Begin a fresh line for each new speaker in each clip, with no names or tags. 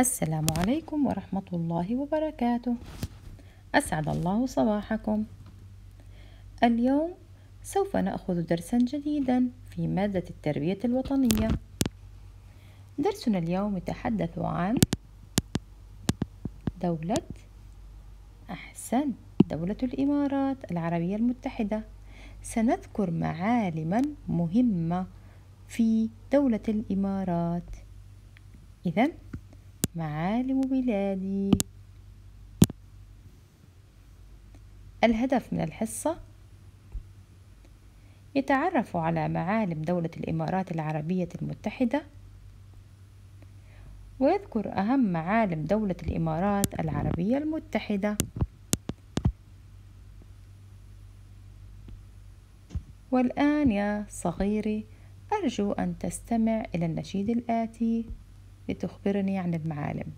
السلام عليكم ورحمة الله وبركاته. أسعد الله صباحكم. اليوم سوف نأخذ درسا جديدا في مادة التربية الوطنية. درسنا اليوم يتحدث عن دولة أحسن دولة الإمارات العربية المتحدة. سنذكر معالما مهمة في دولة الإمارات. إذا معالم بلادي. الهدف من الحصة؟ يتعرف على معالم دولة الإمارات العربية المتحدة. ويذكر أهم معالم دولة الإمارات العربية المتحدة. والآن يا صغيري أرجو أن تستمع إلى النشيد الآتي. لتخبرني عن المعالم.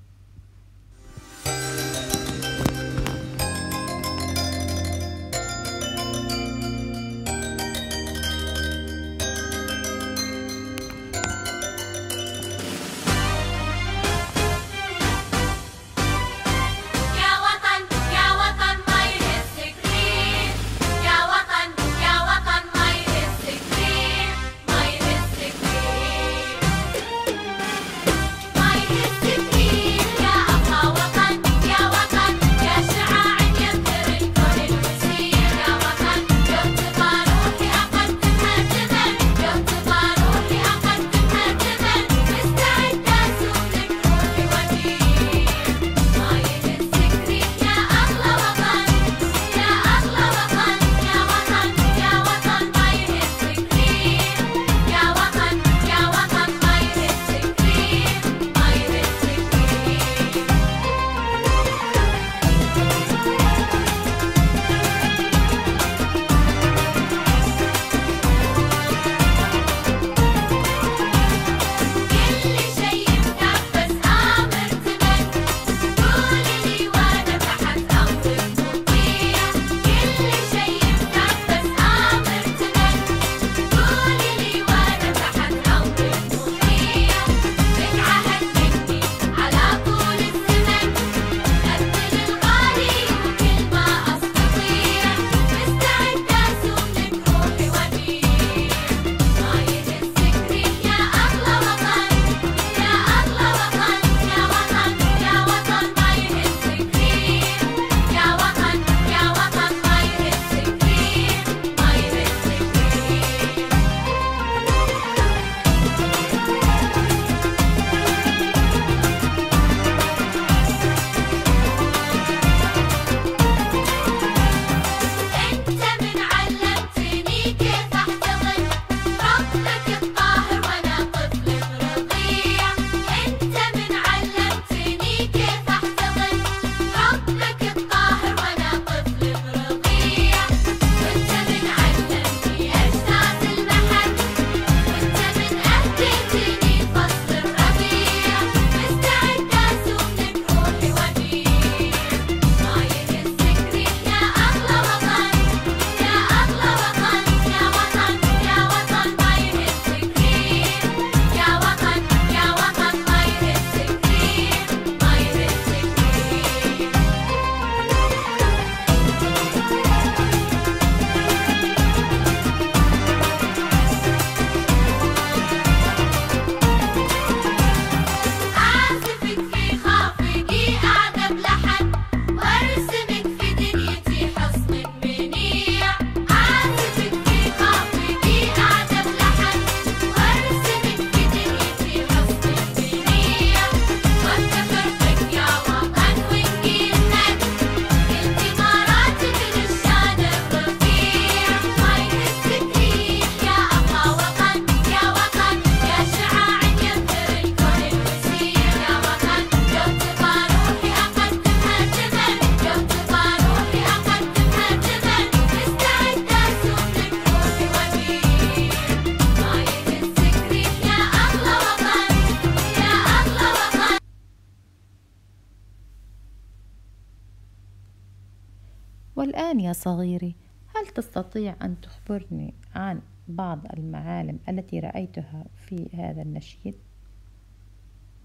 والآن يا صغيري هل تستطيع أن تخبرني عن بعض المعالم التي رأيتها في هذا النشيد؟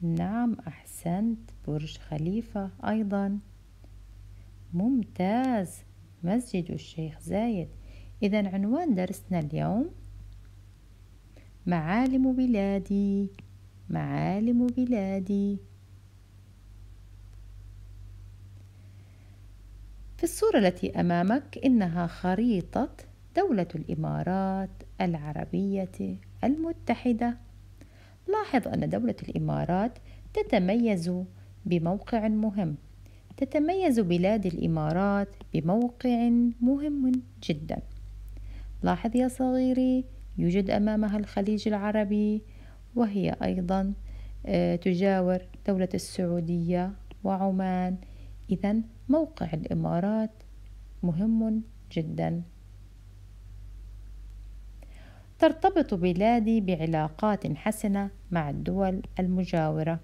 نعم أحسنت. برج خليفة أيضا. ممتاز. مسجد الشيخ زايد. إذا عنوان درسنا اليوم معالم بلادي. معالم بلادي. في الصورة التي أمامك إنها خريطة دولة الإمارات العربية المتحدة. لاحظ أن دولة الإمارات تتميز بموقع مهم تتميز بلاد الإمارات بموقع مهم جدا. لاحظ يا صغيري يوجد أمامها الخليج العربي وهي أيضا آه، تجاور دولة السعودية وعمان. إذا موقع الإمارات مهم جدا. ترتبط بلادي بعلاقات حسنة مع الدول المجاورة.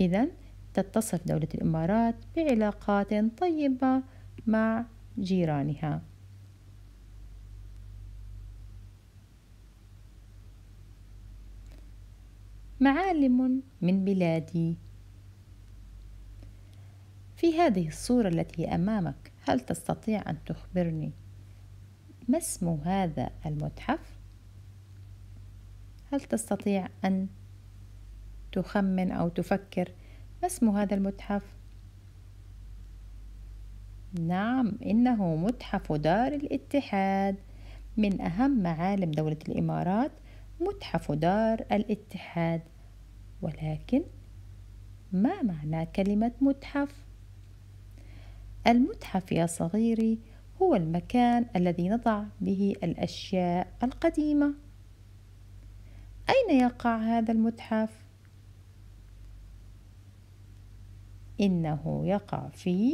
إذا تتصف دولة الإمارات بعلاقات طيبة مع جيرانها. معالم من بلادي في هذه الصورة التي أمامك هل تستطيع أن تخبرني ما اسم هذا المتحف؟ هل تستطيع أن تخمن أو تفكر ما اسم هذا المتحف؟ نعم إنه متحف دار الاتحاد من أهم معالم دولة الإمارات متحف دار الاتحاد ولكن ما معنى كلمة متحف؟ المتحف يا صغيري هو المكان الذي نضع به الأشياء القديمة. أين يقع هذا المتحف؟ إنه يقع في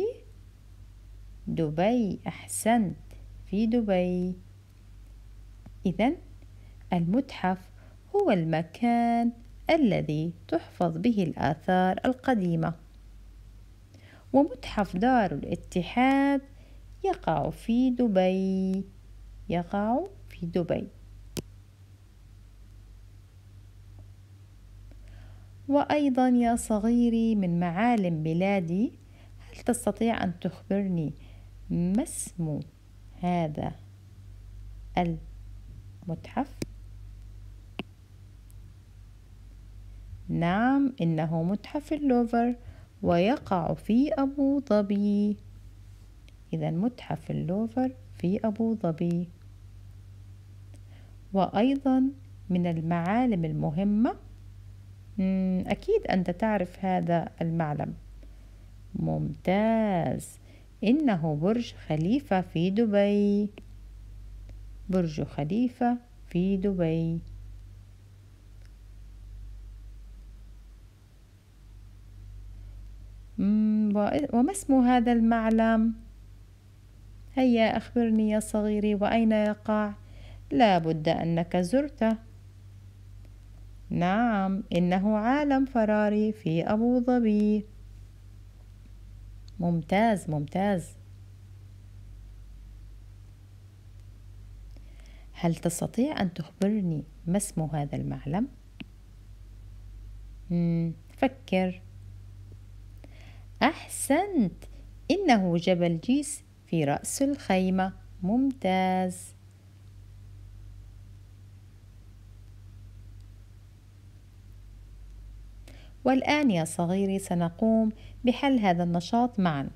دبي. أحسنت في دبي. إذا المتحف هو المكان الذي تحفظ به الآثار القديمة. ومتحف دار الاتحاد يقع في دبي. يقع في دبي. وأيضا يا صغيري من معالم بلادي هل تستطيع أن تخبرني ما اسم هذا المتحف؟ نعم إنه متحف اللوفر. ويقع في أبو ظبي. إذا متحف اللوفر في أبو ظبي. وأيضا من المعالم المهمة أكيد أنت تعرف هذا المعلم. ممتاز. إنه برج خليفة في دبي. برج خليفة في دبي. وما اسم هذا المعلم؟ هيا أخبرني يا صغيري وأين يقع؟ لا بد أنك زرته. نعم إنه عالم فراري في أبو ظبي. ممتاز ممتاز. هل تستطيع أن تخبرني ما اسم هذا المعلم؟ فكر. أحسنت. إنه جبل جيس في رأس الخيمة. ممتاز. والآن يا صغيري سنقوم بحل هذا النشاط معا.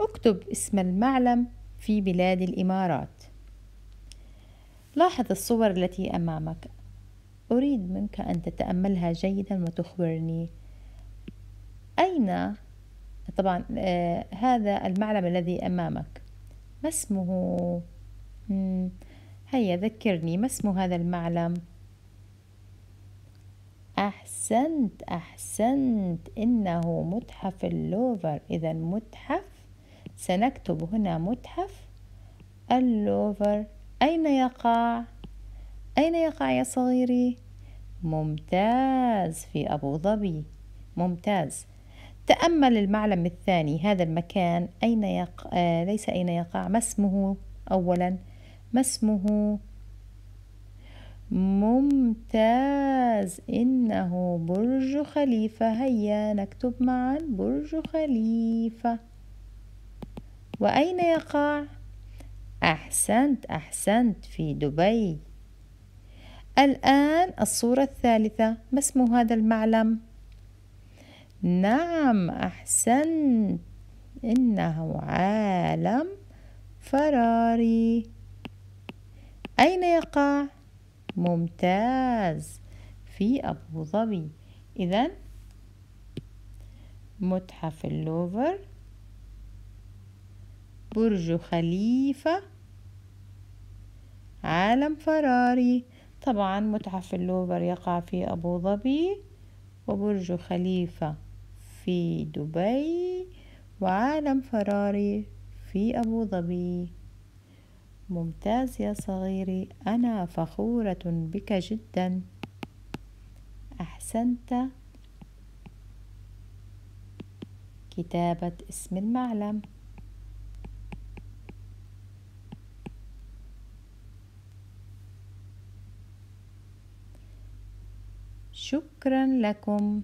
اكتب اسم المعلم. في بلاد الإمارات. لاحظ الصور التي أمامك. أريد منك أن تتأملها جيدا وتخبرني. أين؟ طبعا آه هذا المعلم الذي أمامك. ما اسمه؟ هيا ذكرني. ما اسم هذا المعلم؟ أحسنت أحسنت. إنه متحف اللوفر. إذا متحف سنكتب هنا متحف اللوفر. أين يقع؟ أين يقع يا صغيري؟ ممتاز في أبو ظبي. ممتاز. تأمل المعلم الثاني هذا المكان. أين يقع آه ليس أين يقع. ما اسمه؟ أولا. ما اسمه؟ ممتاز. إنه برج خليفة. هيا نكتب معا برج خليفة. وأين يقع؟ أحسنت أحسنت في دبي الآن الصورة الثالثة ما اسم هذا المعلم؟ نعم أحسنت إنه عالم فراري أين يقع؟ ممتاز في أبو ظبي إذا متحف اللوفر برج خليفة. عالم فراري. طبعا متحف اللوفر يقع في أبو ظبي وبرج خليفة في دبي وعالم فراري في أبو ظبي. ممتاز يا صغيري أنا فخورة بك جدا. أحسنت. كتابة اسم المعلم. شكرا لكم.